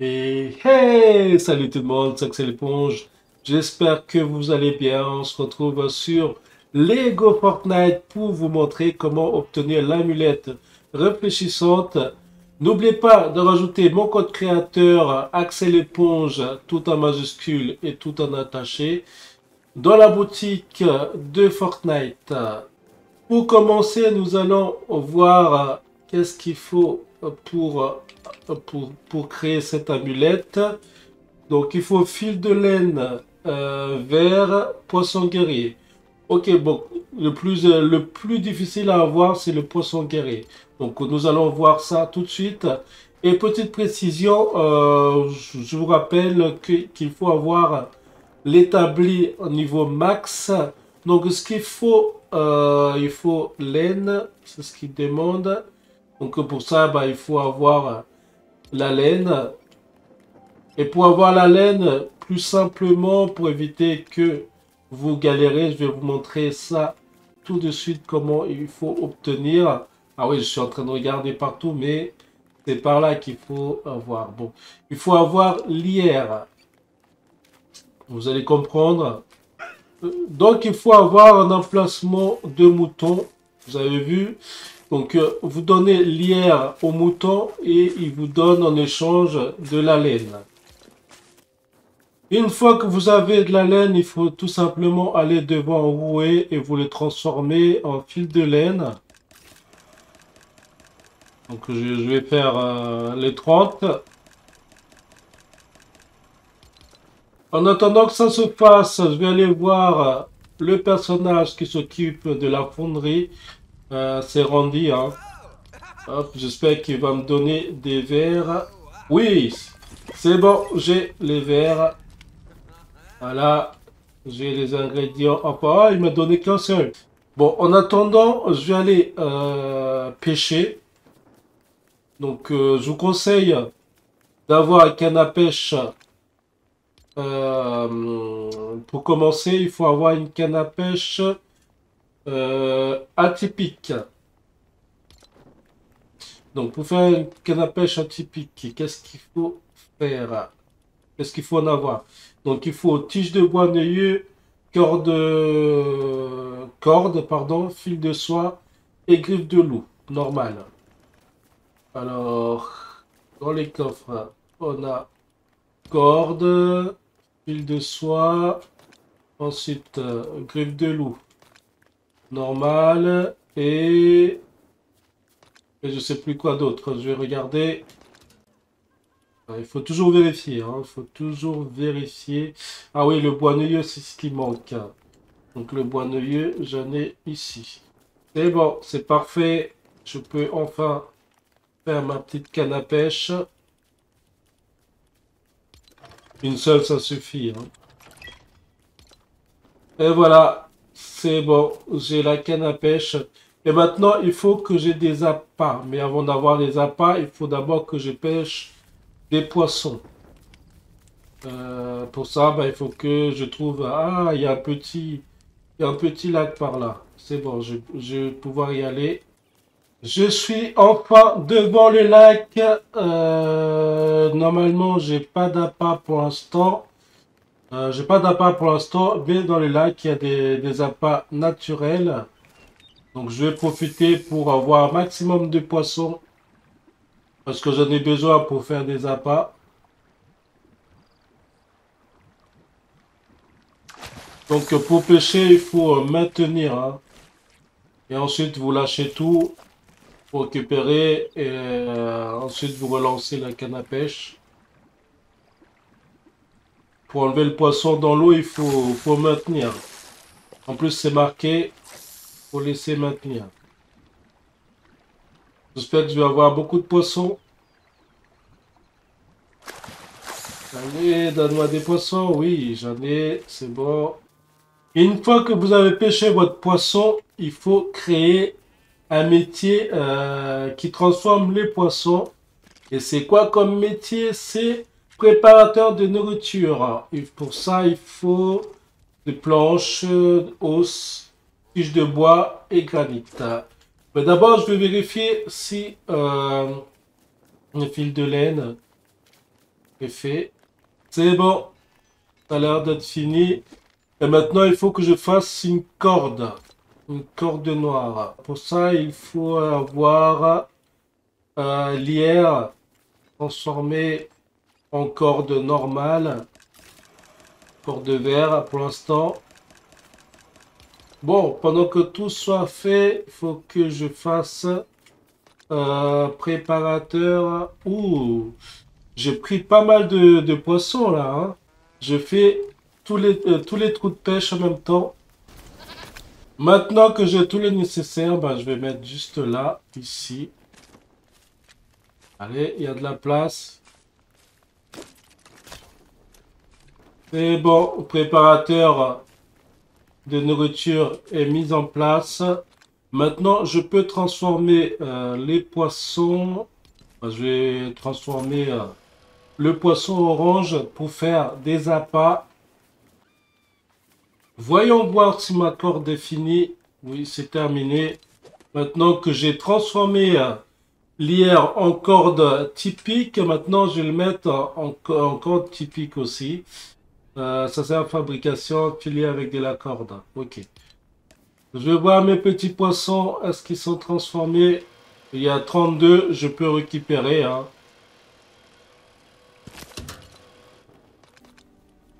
Et hey, salut tout le monde, c'est Axel Éponge. J'espère que vous allez bien. On se retrouve sur Lego Fortnite pour vous montrer comment obtenir l'amulette réfléchissante. N'oubliez pas de rajouter mon code créateur Axel Éponge tout en majuscule et tout en attaché dans la boutique de Fortnite. Pour commencer, nous allons voir qu'est-ce qu'il faut pour pour, pour créer cette amulette. Donc il faut fil de laine euh, vert, poisson guerrier. Ok, bon, le plus, euh, le plus difficile à avoir, c'est le poisson guerrier. Donc nous allons voir ça tout de suite. Et petite précision, euh, je vous rappelle qu'il faut avoir l'établi au niveau max. Donc ce qu'il faut, euh, il faut laine, c'est ce qu'il demande. Donc pour ça, bah, il faut avoir la laine. Et pour avoir la laine, plus simplement, pour éviter que vous galérez, je vais vous montrer ça tout de suite, comment il faut obtenir. Ah oui, je suis en train de regarder partout, mais c'est par là qu'il faut avoir. Bon, il faut avoir l'IR. Vous allez comprendre. Donc, il faut avoir un emplacement de mouton. Vous avez vu donc, euh, vous donnez l'IR au mouton et il vous donne en échange de la laine. Une fois que vous avez de la laine, il faut tout simplement aller devant rouer et vous le transformer en fil de laine. Donc, je, vais faire euh, les 30. En attendant que ça se passe, je vais aller voir le personnage qui s'occupe de la fonderie euh, c'est Randy, hein. j'espère qu'il va me donner des verres. Oui, c'est bon, j'ai les verres. Voilà, j'ai les ingrédients. Ah, il m'a donné qu'un seul. Bon, en attendant, je vais aller euh, pêcher. Donc, euh, je vous conseille d'avoir un canne à pêche. pour commencer, il faut avoir une canne à pêche atypique. Donc, pour faire une canne à pêche atypique, qu'est-ce qu'il faut faire? Qu'est-ce qu'il faut en avoir? Donc, il faut tige de bois neuilleux, corde, corde, pardon, fil de soie et griffe de loup. Normal. Alors, dans les coffres, on a corde, fil de soie, ensuite griffe de loup normal et... et je sais plus quoi d'autre. Je vais regarder. Il faut toujours vérifier. Hein. Il faut toujours vérifier. Ah oui, le bois neuilleux, c'est ce qui manque. Donc le bois neuilleux, j'en ai ici. C'est bon, c'est parfait. Je peux enfin faire ma petite canne à pêche. Une seule, ça suffit. Hein. Et voilà, c'est bon, j'ai la canne à pêche. Et maintenant, il faut que j'ai des appâts. Mais avant d'avoir des appâts, il faut d'abord que je pêche des poissons. Euh, pour ça, ben, il faut que je trouve... Ah, il y a un petit, il y a un petit lac par là. C'est bon, je, vais pouvoir y aller. Je suis enfin devant le lac. Euh, normalement, j'ai pas d'appât pour l'instant. Euh, j'ai pas d'appât pour l'instant, mais dans le lac, il y a des, appâts naturels. Donc je vais profiter pour avoir un maximum de poissons. Parce que j'en ai besoin pour faire des appâts. Donc pour pêcher, il faut maintenir. Hein. Et ensuite, vous lâchez tout pour récupérer. Et euh, ensuite, vous relancez la canne à pêche. Pour enlever le poisson dans l'eau, il faut, faut maintenir. En plus, c'est marqué, faut laisser maintenir. J'espère que je vais avoir beaucoup de poissons. Allez, donne-moi des poissons. Oui, j'en ai, c'est bon. une fois que vous avez pêché votre poisson, il faut créer un métier euh, qui transforme les poissons. Et c'est quoi comme métier? C'est Préparateur de nourriture. Et pour ça, il faut des planches, os, tiges de bois et granit. Mais d'abord, je vais vérifier si euh, le fil de laine. est fait. C'est bon. Ça a l'air d'être fini. Et maintenant, il faut que je fasse une corde. Une corde noire. Pour ça, il faut avoir euh, lierre transformé en corde normale. Corde vert pour l'instant. Bon, pendant que tout soit fait, faut que je fasse euh, préparateur. Ouh, j'ai pris pas mal de, poissons là. Hein. Je fais tous les, euh, tous les trous de pêche en même temps. Maintenant que j'ai tout le nécessaire, ben, je vais mettre juste là, ici. Allez, il y a de la place. C'est bon, préparateur de nourriture est mise en place. Maintenant, je peux transformer euh, les poissons. Je vais transformer euh, le poisson orange pour faire des appâts. Voyons voir si ma corde est finie. Oui, c'est terminé. Maintenant que j'ai transformé euh, l'IR en corde typique, maintenant je vais le mettre en corde typique aussi. Euh, ça c'est la fabrication lié avec de la corde. Ok. Je vais voir mes petits poissons. Est-ce qu'ils sont transformés? Il y a 32. Je peux récupérer. Hein.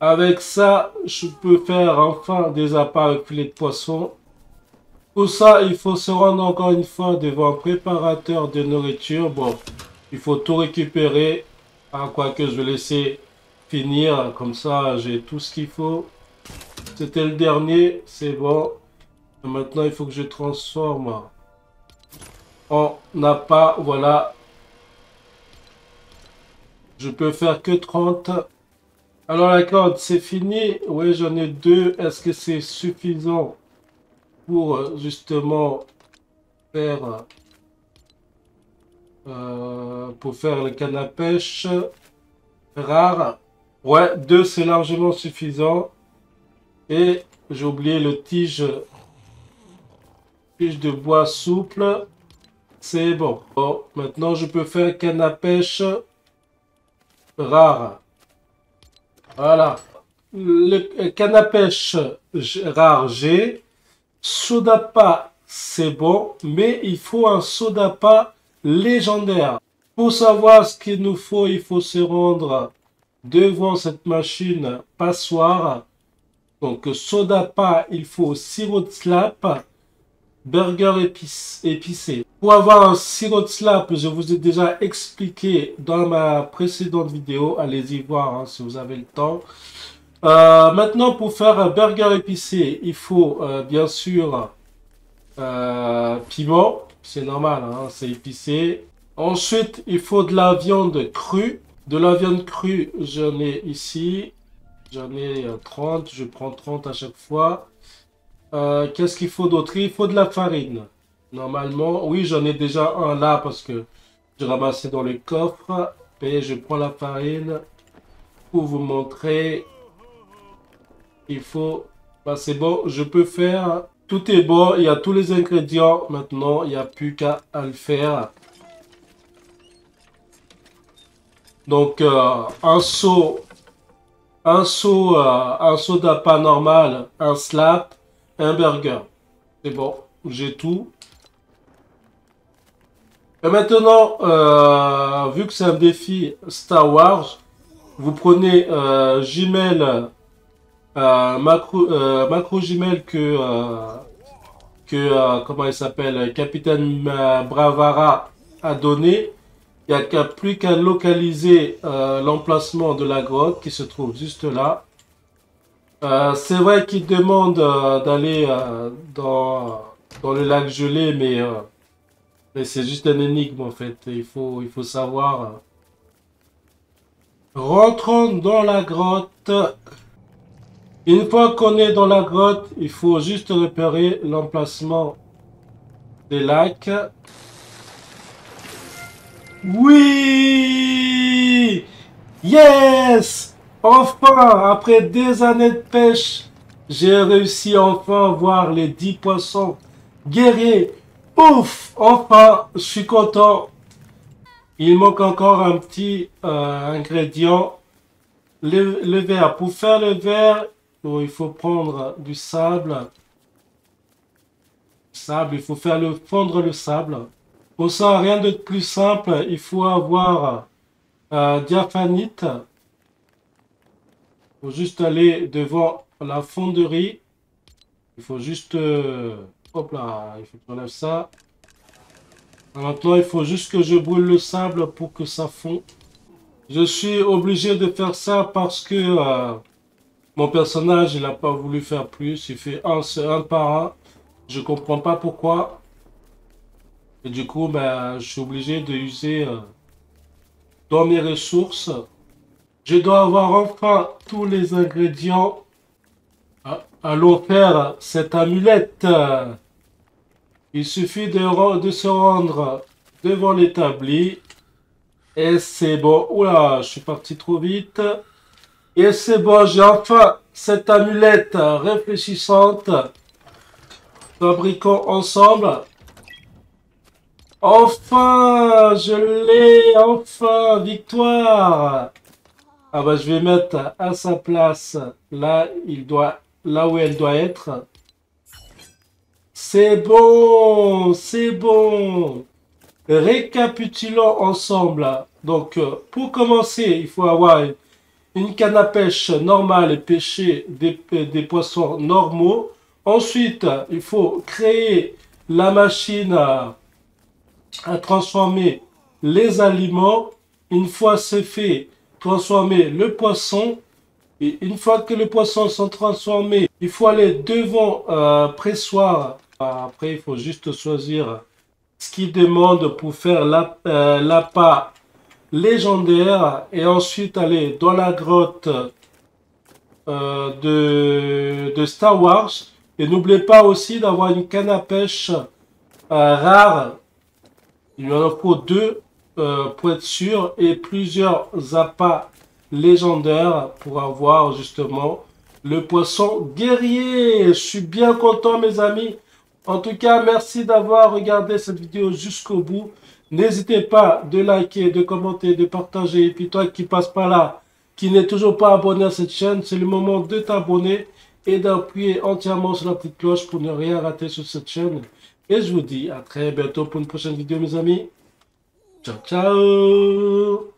Avec ça, je peux faire enfin des appâts avec filet de poisson. Pour ça, il faut se rendre encore une fois devant un préparateur de nourriture. Bon, il faut tout récupérer. Ah, quoique je vais laisser finir. Comme ça, j'ai tout ce qu'il faut. C'était le dernier, c'est bon. Maintenant, il faut que je transforme en pas Voilà. Je peux faire que 30. Alors la corde, c'est fini. Oui, j'en ai deux. Est-ce que c'est suffisant pour euh, justement faire euh, pour faire le canne à pêche? Rare Ouais, deux, c'est largement suffisant. Et j'ai oublié le tige, tige de bois souple. C'est bon. Bon, maintenant je peux faire canne pêche rare. Voilà. Le canne à pêche rare G. Sodapa, c'est bon, mais il faut un sodapa légendaire. Pour savoir ce qu'il nous faut, il faut se rendre devant cette machine passoire. Donc soda pas, il faut sirop de slap, burger épicé. Pour avoir un sirop de slap, je vous ai déjà expliqué dans ma précédente vidéo. Allez-y voir hein, si vous avez le temps. Euh, maintenant, pour faire un burger épicé, il faut euh, bien sûr euh, piment. C'est normal, hein, c'est épicé. Ensuite, il faut de la viande crue. De la viande crue, j'en ai ici. J'en ai 30. Euh, je prends 30 à chaque fois. Euh, qu'est-ce qu'il faut d'autre? Il faut de la farine. Normalement, oui, j'en ai déjà un là parce que j'ai ramassé dans le coffre. Et je prends la farine pour vous montrer. Il faut... Bah, c'est bon, je peux faire... Tout est bon, il y a tous les ingrédients. Maintenant, il n'y a plus qu'à le faire. Donc, euh, un saut, un saut, euh, un d'appât normal, un slap, un burger. C'est bon, j'ai tout. Et maintenant, euh, vu que c'est un défi Star Wars, vous prenez Gmail, macro, macro Gmail que, que comment il s'appelle, Capitaine Bravara a donné il n'y a plus qu'à localiser euh, l'emplacement de la grotte qui se trouve juste là. Euh, c'est vrai qu'il demande euh, d'aller dans, le lac gelé, mais, mais c'est juste un énigme en fait. Il faut, il faut savoir. Rentrons dans la grotte. Une fois qu'on est dans la grotte, il faut juste repérer l'emplacement des lacs. Oui Yes Enfin, après des années de pêche, j'ai réussi enfin à voir les 10 poissons guerriers. Ouf Enfin, je suis content. Il manque encore un petit euh, ingrédient, le, le verre. Pour faire le verre, il faut prendre du sable. Sable, il faut faire le fondre le sable. Pour ça, rien de plus simple, il faut avoir euh, diaphanite. Il faut juste aller devant la fonderie. Il faut juste... Euh, hop là, il faut que ça. Maintenant, il faut juste que je brûle le sable pour que ça fond. Je suis obligé de faire ça parce que euh, mon personnage, il n'a pas voulu faire plus. Il fait un, un par un. Je comprends pas pourquoi. Et du coup, ben, je suis obligé de user euh, dans mes ressources. Je dois avoir enfin tous les ingrédients. Ah, allons faire cette amulette. Il suffit de, de se rendre devant l'établi. Et c'est bon. Oula, je suis parti trop vite. Et c'est bon, j'ai enfin cette amulette réfléchissante. Fabriquons ensemble. Enfin, je l'ai, enfin, victoire. Ah bah je vais mettre à sa place, là, il doit, là où elle doit être. C'est bon, c'est bon. Récapitulons ensemble. Donc, euh, pour commencer, il faut avoir une canne à pêche normale et pêcher des, des poissons normaux. Ensuite, il faut créer la machine à, transformer les aliments. Une fois c'est fait, transformer le poisson. Et une fois que les poissons sont transformés, il faut aller devant euh, pressoir après, il faut juste choisir ce qu'il demande pour faire la, euh, légendaire et ensuite aller dans la grotte euh, de, de, Star Wars. Et n'oubliez pas aussi d'avoir une canne à pêche euh, rare. Il en faut deux euh, pour être sûr et plusieurs appâts légendaires pour avoir justement le poisson guerrier. Je suis bien content mes amis. En tout cas, merci d'avoir regardé cette vidéo jusqu'au bout. N'hésitez pas de liker, de commenter, de partager. Et puis toi qui passe par là, qui n'est toujours pas abonné à cette chaîne, c'est le moment de t'abonner et d'appuyer entièrement sur la petite cloche pour ne rien rater sur cette chaîne. Et je vous dis à très bientôt pour une prochaine vidéo mes amis. Ciao ciao